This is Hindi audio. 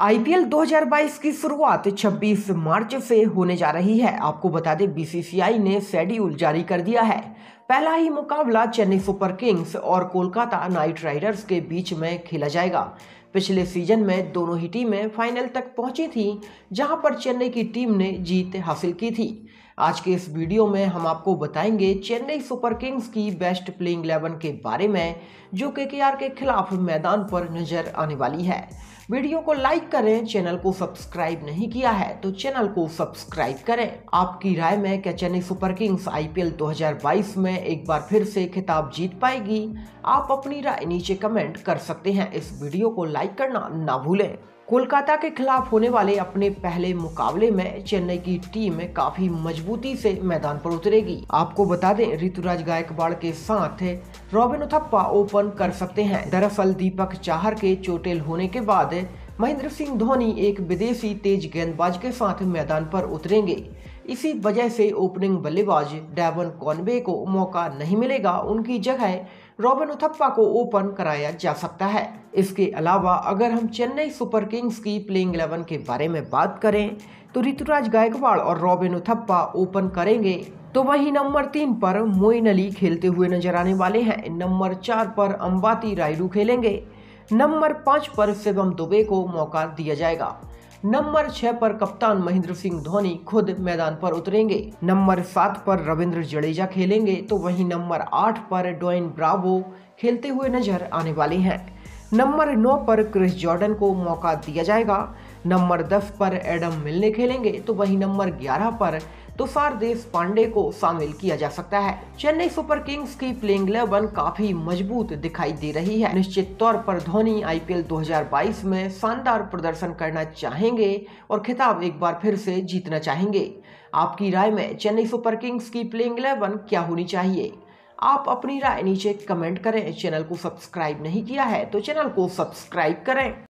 आईपीएल 2022 की शुरुआत 26 मार्च से होने जा रही है। आपको बता दें, बीसीसीआई ने शेड्यूल जारी कर दिया है। पहला ही मुकाबला चेन्नई सुपर किंग्स और कोलकाता नाइट राइडर्स के बीच में खेला जाएगा। पिछले सीज़न में दोनों ही टीमें फाइनल तक पहुँची थी, जहाँ पर चेन्नई की टीम ने जीत हासिल की थी। आज के इस वीडियो में हम आपको बताएँगे चेन्नई सुपर किंग्स की बेस्ट प्लेइंग इलेवन के बारे में, जो के के खिलाफ मैदान पर नज़र आने वाली है। वीडियो को लाइक करें, चैनल को सब्सक्राइब नहीं किया है तो चैनल को सब्सक्राइब करें। आपकी राय में क्या चेन्नई सुपर किंग्स आईपीएल 2022 में एक बार फिर से खिताब जीत पाएगी। आप अपनी राय नीचे कमेंट कर सकते हैं। इस वीडियो को लाइक करना ना भूलें। कोलकाता के खिलाफ होने वाले अपने पहले मुकाबले में चेन्नई की टीम काफ़ी मजबूती से मैदान पर उतरेगी। आपको बता दें, ऋतुराज गायकवाड़ के साथ रॉबिन उथप्पा ओपन कर सकते हैं। दरअसल, दीपक चाहर के चोटिल होने के बाद महेंद्र सिंह धोनी एक विदेशी तेज गेंदबाज के साथ मैदान पर उतरेंगे। इसी वजह से ओपनिंग बल्लेबाज डेवन कॉनबे को मौका नहीं मिलेगा। उनकी जगह रॉबिन उथप्पा को ओपन कराया जा सकता है। इसके अलावा अगर हम चेन्नई सुपर किंग्स की प्लेइंग इलेवन के बारे में बात करें तो ऋतुराज गायकवाड़ और रॉबिन उथप्पा ओपन करेंगे तो वही नंबर तीन पर मोइन अली खेलते हुए नज़र आने वाले हैं। नंबर चार पर अंबाती रायडू खेलेंगे। नंबर पाँच पर शिवम दुबे को मौका दिया जाएगा। नंबर छह पर कप्तान महेंद्र सिंह धोनी खुद मैदान पर उतरेंगे। नंबर सात पर रविंद्र जडेजा खेलेंगे तो वहीं नंबर आठ पर डोइन ब्रावो खेलते हुए नज़र आने वाले हैं। नंबर नौ पर क्रिस जॉर्डन को मौका दिया जाएगा नंबर दस पर एडम मिलने खेलेंगे तो वहीं नंबर ग्यारह पर तुषार देश पांडे को शामिल किया जा सकता है। चेन्नई सुपर किंग्स की प्लेइंग इलेवन काफ़ी मज़बूत दिखाई दे रही है। निश्चित तौर पर धोनी आईपीएल 2022 में शानदार प्रदर्शन करना चाहेंगे और खिताब एक बार फिर से जीतना चाहेंगे। आपकी राय में चेन्नई सुपर किंग्स की प्लेइंग इलेवन क्या होनी चाहिए? आप अपनी राय नीचे कमेंट करें। चैनल को सब्सक्राइब नहीं किया है तो चैनल को सब्सक्राइब करें।